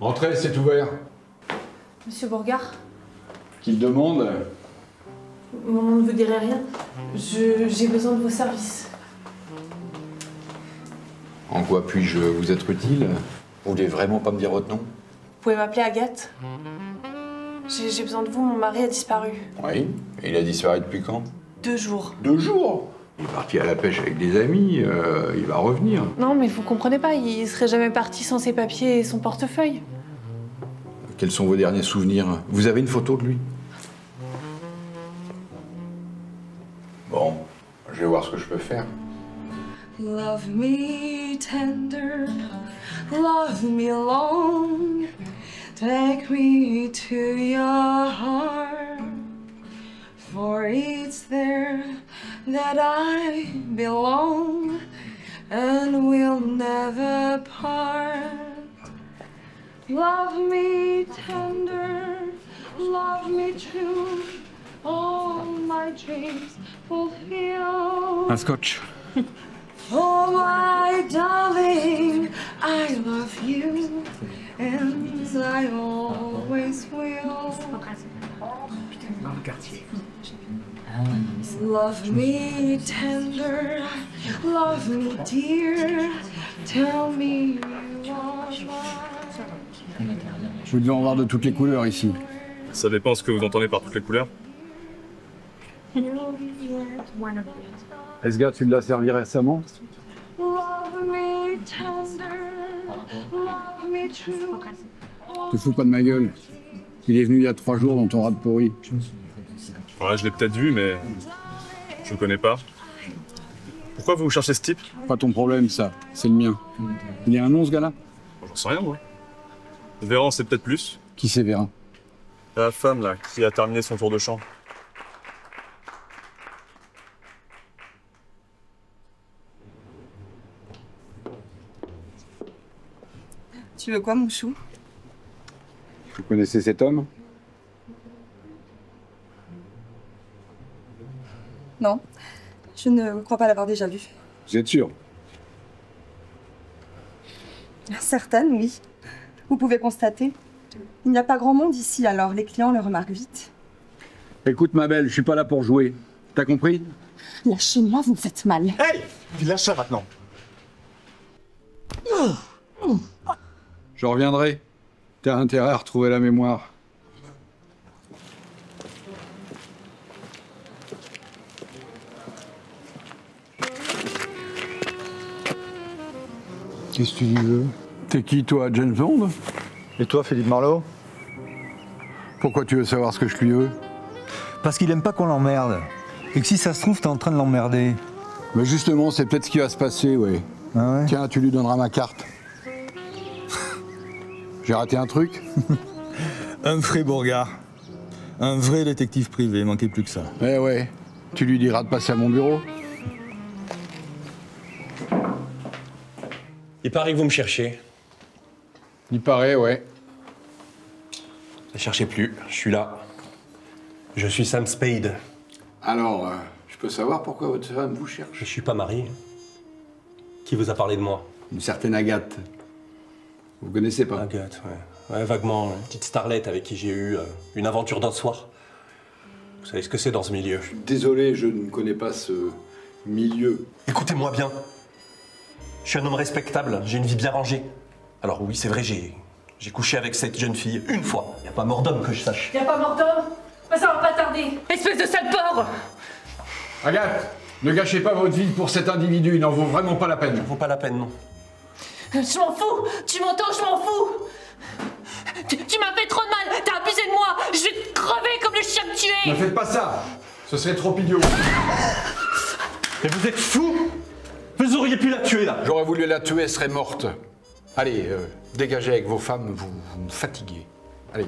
Entrez, c'est ouvert. Monsieur Bourgard, Qu'il demande mon nom ne vous dirait rien. Je- J'ai besoin de vos services. En quoi puis-je vous être utile? Vous voulez vraiment pas me dire votre nom? Vous pouvez m'appeler Agathe J'ai j'ai besoin de vous, mon mari a disparu. Oui. Et il a disparu depuis quand? Deux jours. Deux jours? Il est parti à la pêche avec des amis, euh, il va revenir. Non, mais vous comprenez pas, il serait jamais parti sans ses papiers et son portefeuille. Quels sont vos derniers souvenirs? Vous avez une photo de lui? Bon, je vais voir ce que je peux faire. Love me tender, love me long, take me to your heart, for it's there that I belong and will never part. Love me tender, love me true, all my dreams fulfill. Un scotch. Oh, my darling, I love you, and I always will. Love me tender, love me dear, tell me you are mine. Vous devez en voir de toutes les couleurs ici. Ça dépend ce que vous entendez par toutes les couleurs. Est-ce gars, tu l'as servi récemment Love me tender, love me true. Te fous pas de ma gueule. Il est venu il y a trois jours dans ton rat de pourri. Ouais, je l'ai peut-être vu, mais je le connais pas. Pourquoi vous cherchez ce type? Pas ton problème, ça. C'est le mien. Il y a un nom, ce gars-là? J'en sais rien, moi. Véran, c'est peut-être plus. Qui c'est, Vérin La femme, là, qui a terminé son tour de chant. Tu veux quoi, mon chou? Vous connaissez cet homme? Non, je ne crois pas l'avoir déjà vu. Vous êtes sûr? Certaine, oui. Vous pouvez constater. Il n'y a pas grand monde ici, alors les clients le remarquent vite. Écoute, ma belle, je suis pas là pour jouer. T'as compris? Lâchez-moi, vous me faites mal. Hey Lâche ça maintenant. Je reviendrai. T'as intérêt à retrouver la mémoire. Qu'est-ce que tu veux? T'es qui, toi, James Bond? Et toi, Philippe Marlowe? Pourquoi tu veux savoir ce que je lui veux? Parce qu'il aime pas qu'on l'emmerde. Et que si ça se trouve, t'es en train de l'emmerder. Mais justement, c'est peut-être ce qui va se passer, ouais. Ah ouais? Tiens, tu lui donneras ma carte. J'ai raté un truc? Un vrai Bourgard. Un vrai détective privé, manquait plus que ça. Eh ouais. Tu lui diras de passer à mon bureau Il paraît que vous me cherchez. Il paraît, ouais. Ne cherchez plus, je suis là. Je suis Sam Spade. Alors, euh, je peux savoir pourquoi votre femme vous cherche? Je suis pas marié. Qui vous a parlé de moi? Une certaine Agathe. Vous connaissez pas Agathe, ouais. Ouais, vaguement. Une petite starlette avec qui j'ai eu euh, une aventure d'un soir. Vous savez ce que c'est dans ce milieu Désolé, je ne connais pas ce milieu. Écoutez-moi bien. Je suis un homme respectable, j'ai une vie bien rangée. Alors oui, c'est vrai, j'ai j'ai couché avec cette jeune fille une fois. Y a pas mort d'homme que je sache. Y a pas mort d'homme Bah, Ça va pas tarder Espèce de sale porc Agathe, ne gâchez pas votre vie pour cet individu, il n'en vaut vraiment pas la peine. Vaut pas la peine, non. Je m'en fous Tu m'entends Je m'en fous Tu, tu m'as fait trop de mal T'as abusé de moi Je vais te crever comme le chien que tu Ne es faites pas ça Ce serait trop idiot. Mais vous êtes fou Vous auriez pu la tuer, là J'aurais voulu la tuer, elle serait morte. Allez, euh, dégagez avec vos femmes, vous, vous me fatiguez. Allez.